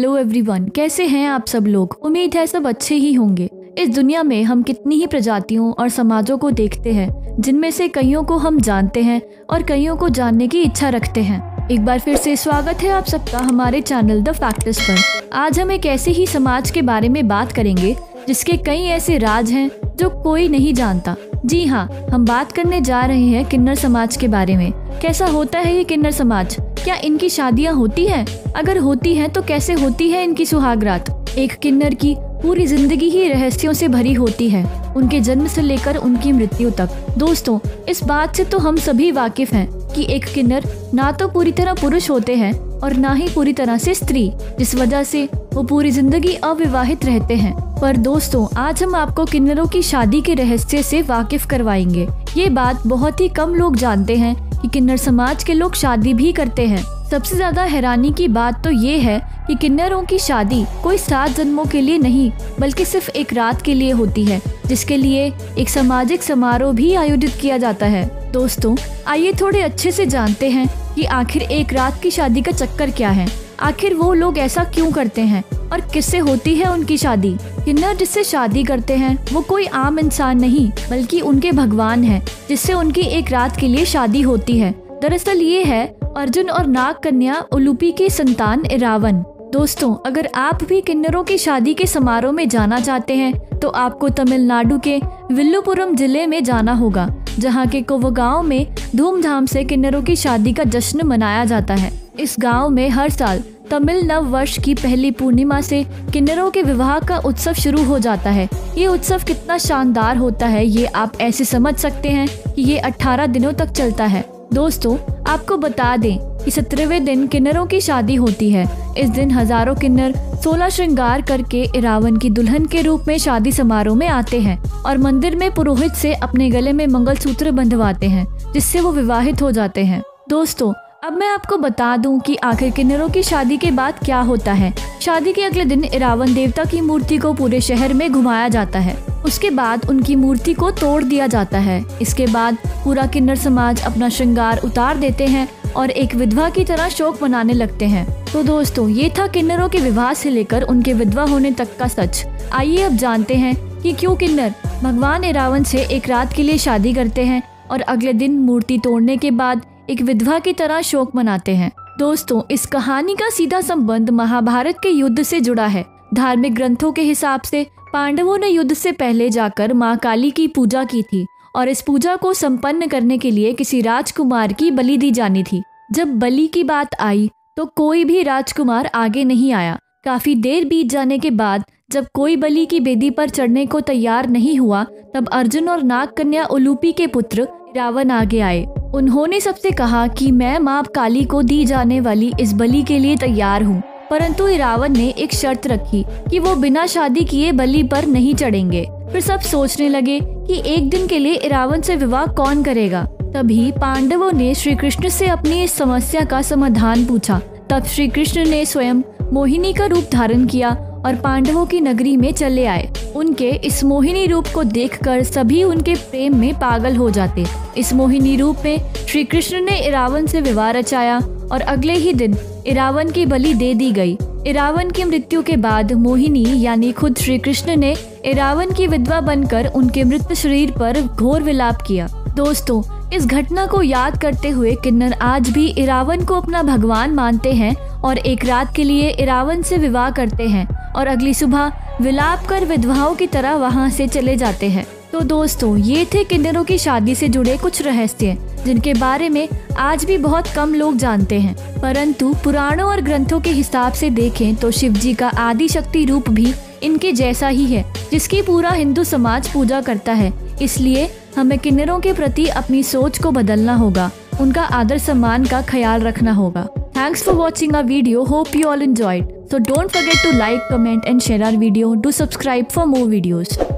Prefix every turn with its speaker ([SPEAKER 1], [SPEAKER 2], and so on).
[SPEAKER 1] Hello everyone कैसे हैं आप सब लोग? उम्मीद है सब अच्छे ही होंगे। इस दुनिया में हम कितनी ही प्रजातियों और समाजों को देखते हैं, जिनमें से कईयों को हम जानते हैं और कईयों को जानने की इच्छा रखते हैं। एक बार फिर से स्वागत है आप सबका हमारे चैनल द फैक्टर्स पर। आज हम एक ऐसे ही समाज के बारे में बात करेंगे, जिसके कई ऐसे राज हैं जो कोई नहीं जानता। जी हाँ हम बात करने जा रहे हैं किन्नर समाज के बारे में। कैसा होता है ये किन्नर समाज? क्या इनकी शादियाँ होती है? अगर होती है तो कैसे होती है इनकी सुहागरात एक किन्नर की पूरी ज़िंदगी ही रहस्यों से भरी होती है। उनके जन्म से लेकर उनकी मृत्यु तक। दोस्तों, इस बात से तो हम सभी वाकिफ हैं। कि एक किन्नर ना तो पूरी तरह पुरुष होते हैं और ना ही पूरी तरह से स्त्री, जिस वजह से वो पूरी ज़िंदगी अविवाहित रहते हैं। पर दोस्तों, आज हम आपको किन्नरों की शादी के रहस्य से वाकिफ करवाएँगे। ये बात बहुत ही कम लोग जानते हैं कि किन्नर समाज के लोग शादी भी करते हैं। सबसे ज़्यादा हैरानी की बात तो ये है कि किन्नरों की शादी कोई सात जन्मों के लिए नहीं, बल्कि सिर्फ़ एक रात के लिए होती है, जिसके लिए एक सामाजिक समारोह भी आयोजित किया जाता है। दोस्तों, आइए थोड़े अच्छे से जानते हैं कि आखिर एक रात की शादी का चक्कर क्या है। आखिर वो लोग ऐसा क्यों करते हैं? और किससे होती है उनकी शादी? किन्नर जिससे शादी करते हैं, वो कोई आम इंसान नहीं, बल्कि उनके भगवान है, जिससे उनकी एक रात के लिए शादी होती है। दरअसल ये है अर्जुन और नाग कन्या उलूपी की संतान इरावन। दोस्तों, अगर आप भी किन्नरों की शादी के समारोह में जाना चाहते हैं तो आपको तमिलनाडु के विल्लुपुरम ज़िले में जाना होगा। जहाँ के कोव गाँव में धूमधाम से किन्नरों की शादी का जश्न मनाया जाता है। इस गाँव में हर साल तमिल नव वर्ष की पहली पूर्णिमा से किन्नरों के विवाह का उत्सव शुरू हो जाता है। ये उत्सव कितना शानदार होता है ये आप ऐसे समझ सकते हैं कि ये 18 दिनों तक चलता है। दोस्तों, आपको बता दें कि सत्रहवें दिन किन्नरों की शादी होती है। इस दिन हज़ारों किन्नर सोलह श्रृंगार करके इरावन की दुल्हन के रूप में शादी समारोह में आते हैं। और मंदिर में पुरोहित से अपने गले में मंगलसूत्र बंधवाते हैं, जिससे वो विवाहित हो जाते हैं। दोस्तों, अब मैं आपको बता दूँ कि आखिर किन्नरों की शादी के बाद क्या होता है। शादी के अगले दिन रावण देवता की मूर्ति को पूरे शहर में घुमाया जाता है। उसके बाद उनकी मूर्ति को तोड़ दिया जाता है। इसके बाद पूरा किन्नर समाज अपना श्रृंगार उतार देते हैं और एक विधवा की तरह शोक मनाने लगते हैं। तो दोस्तों, ये था किन्नरों के विवाह से लेकर उनके विधवा होने तक का सच। आइए अब जानते हैं कि क्यों किन्नर? भगवान रावण से एक रात के लिए शादी करते हैं और अगले दिन मूर्ति तोड़ने के बाद एक विधवा की तरह शोक मनाते हैं। दोस्तों, इस कहानी का सीधा संबंध महाभारत के युद्ध से जुड़ा है। धार्मिक ग्रंथों के हिसाब से पांडवों ने युद्ध से पहले जाकर माँ काली की पूजा की थी और इस पूजा को संपन्न करने के लिए किसी राजकुमार की बलि दी जानी थी। जब बलि की बात आई तो कोई भी राजकुमार आगे नहीं आया। काफ़ी देर बीत जाने के बाद जब कोई बलि की बेदी पर चढ़ने को तैयार नहीं हुआ, तब अर्जुन और नाग कन्या उलूपी के पुत्र रावण आगे आए। उन्होंने सबसे कहा कि मैं माँ काली को दी जाने वाली इस बलि के लिए तैयार हूँ, परंतु रावण ने एक शर्त रखी कि वो बिना शादी किए बलि पर नहीं चढ़ेंगे। फिर सब सोचने लगे कि एक दिन के लिए रावण से विवाह कौन करेगा। तभी पांडवों ने श्री कृष्ण से अपनी इस समस्या का समाधान पूछा। तब श्री कृष्ण ने स्वयं मोहिनी का रूप धारण किया और पांडवों की नगरी में चले आए। उनके इस मोहिनी रूप को देखकर सभी उनके प्रेम में पागल हो जाते। इस मोहिनी रूप में श्री कृष्ण ने इरावन से विवाह रचाया और अगले ही दिन इरावन की बलि दे दी गई। इरावन की मृत्यु के बाद मोहिनी यानी खुद श्री कृष्ण ने इरावन की विधवा बनकर उनके मृत शरीर पर घोर विलाप किया। दोस्तों, इस घटना को याद करते हुए किन्नर आज भी इरावन को अपना भगवान मानते हैं और एक रात के लिए इरावन से विवाह करते हैं। और अगली सुबह विलाप कर विधवाओं की तरह वहाँ से चले जाते हैं। तो दोस्तों, ये थे किन्नरों की शादी से जुड़े कुछ रहस्य, जिनके बारे में आज भी बहुत कम लोग जानते हैं। परंतु पुराणों और ग्रंथों के हिसाब से देखें तो शिव जी का आदि शक्ति रूप भी इनके जैसा ही है, जिसकी पूरा हिंदू समाज पूजा करता है। इसलिए हमें किन्नरों के प्रति अपनी सोच को बदलना होगा, उनका आदर सम्मान का ख्याल रखना होगा। Thanks for watching a video hope you all enjoyed. So don't forget to like, comment and share our video. Do subscribe for more videos.